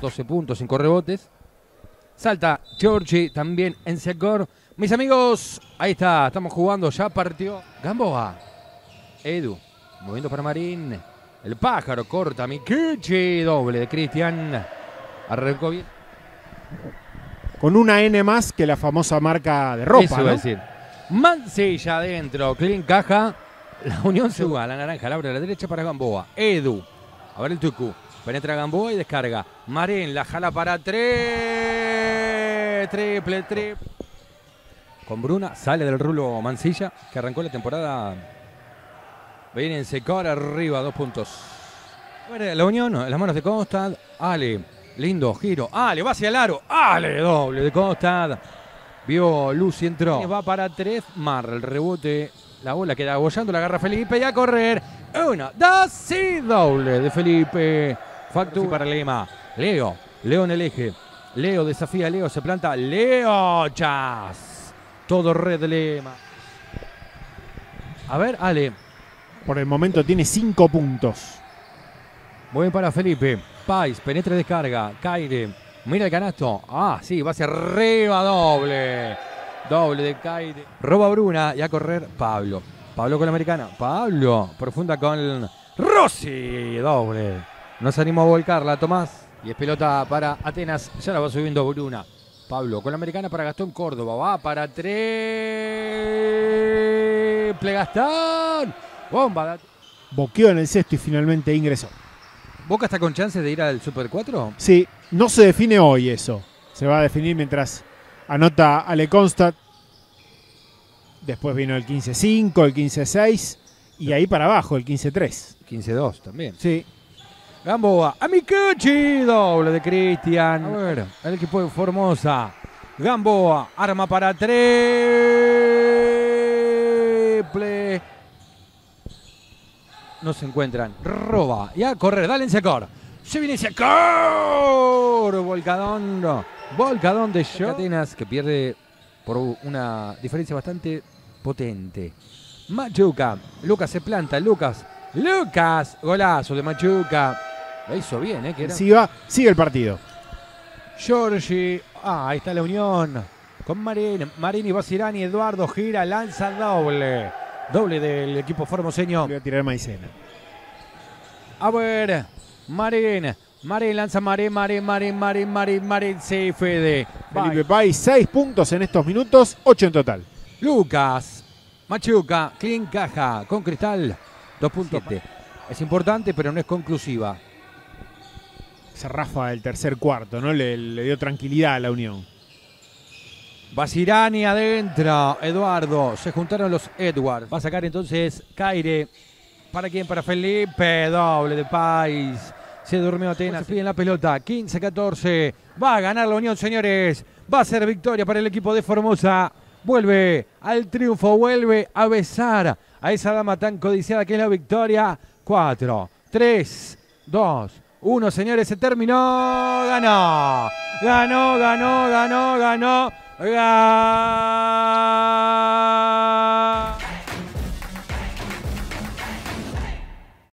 12 puntos, 5 rebotes. Salta Giorgi también en sector. Mis amigos, ahí está, estamos jugando, ya partió Gamboa. Edu, moviendo para Marín. El pájaro corta, Mikichi, doble de Cristian. Arrancó bien. Con una N más que la famosa marca de ropa. Eso iba ¿no? a decir. Mancilla adentro, clean caja. La unión se va, la naranja, la abre a la derecha para Gamboa. Edu, a ver el tucu. Penetra Gamboa y descarga. Marín la jala para tres. Triple, triple. Con Bruna sale del rulo Mancilla, que arrancó la temporada. Viene en secor arriba, dos puntos. La unión, las manos de Constad. Ale, lindo giro. Ale, va hacia el aro. Ale, doble de Constad. Vio luz y entró. Va para tres. Mar, el rebote. La bola queda abollando, la agarra Felipe y a correr. Uno, dos y doble de Felipe. Factura para Lema. Leo, Leo en el eje. Leo desafía a Leo, se planta. Leo Chas. Todo red de Lema. A ver, Ale. Por el momento tiene cinco puntos. Muy para Felipe. Pais, penetra y descarga. Caire. Mira el canasto. Ah, sí, va hacia arriba, doble. Doble de Caire. Roba Bruna y a correr Pablo. Pablo con la americana. Pablo. Profunda con Rossi. Doble. No se animó a volcarla, Tomás. Y es pelota para Atenas. Ya la va subiendo Bruna. Pablo con la americana para Gastón Córdoba. Va para triple Gastón. Bomba. Boqueó en el sexto y finalmente ingresó. ¿Boca está con chances de ir al Super 4? Sí, no se define hoy eso. Se va a definir mientras anota Ale Constat. Después vino el 15-5, el 15-6 y ahí para abajo el 15-3. 15-2 también. Sí, Gamboa, Amicucci, doble de Cristian. A ver, el equipo de Formosa. Gamboa, arma para triple. No se encuentran. Roba. Y a correr. Dale en secor. Se viene secor. Volcadón. Volcadón de Show. Atenas que pierde por una diferencia bastante potente. Machuca. Lucas se planta. Lucas. Lucas. Golazo de Machuca. Lo hizo bien, ¿eh? Que era- siga, sigue el partido. Giorgi. Ah, ahí está la unión. Con. Marín y Basirani. Eduardo gira. Lanza doble. Doble del equipo formoseño. Voy a tirar maicena. A ver, Marín. Marín lanza Marín, Marín, Marín, Marín, Marín, Marín. Fede. Felipe Pais, 6 puntos en estos minutos, 8 en total. Lucas. Machuca. Clean caja. Con cristal. Dos puntos. Es importante, pero no es conclusiva. Esa rafa del tercer cuarto, ¿no? Le, le dio tranquilidad a la Unión. Basirani adentro. Eduardo. Se juntaron los Edwards. Va a sacar entonces Caire. ¿Para quién? Para Felipe. Doble de Pais. Se durmió Atenas. Se pide en la pelota. 15-14. Va a ganar la Unión, señores. Va a ser victoria para el equipo de Formosa. Vuelve al triunfo. Vuelve a besar a esa dama tan codiciada que es la victoria. 4, 3, 2, 1. Señores, se terminó. Ganó. Ganó, ganó, ganó, ganó. Ganó.